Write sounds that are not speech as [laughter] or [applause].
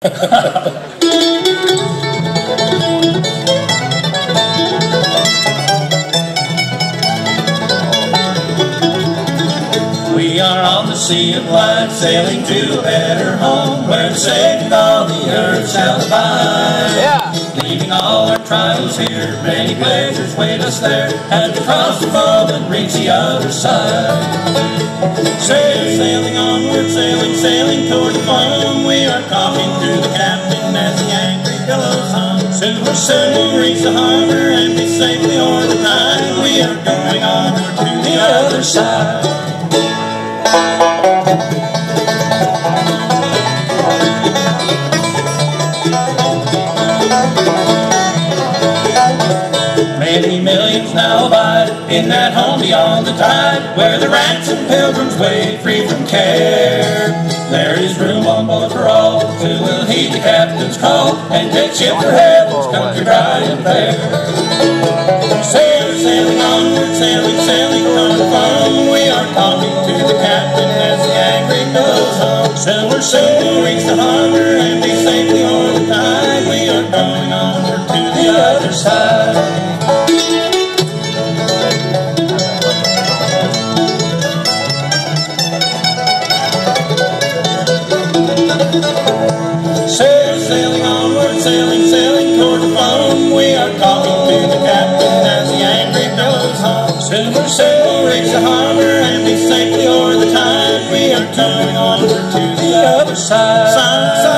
[laughs] We are on the sea of life, sailing to a better home, where the Savior of all the earth shall abide. Yeah. Leaving all our trials here, many pleasures wait us there, as we cross the fall and reach the other side. Sail, sailing onward, sailing, sailing toward the foam, hum. Soon, we'll reach the harbor and be safely o'er the tide. We are going onward to the other side. Many millions now abide in that home beyond the tide, where the ransomed pilgrims wait free from care. There is room captain's call and take ship for heaven's country dry and fair. Sail, sailing onward, sailing, sailing on the phone. We are talking to the captain as the angry goes home. We're soon reach the harbor and be safely o'er the tide. We are going onward to the other side. We're soon reach the harbor and be safely o'er the tide. We are going onward to the other side.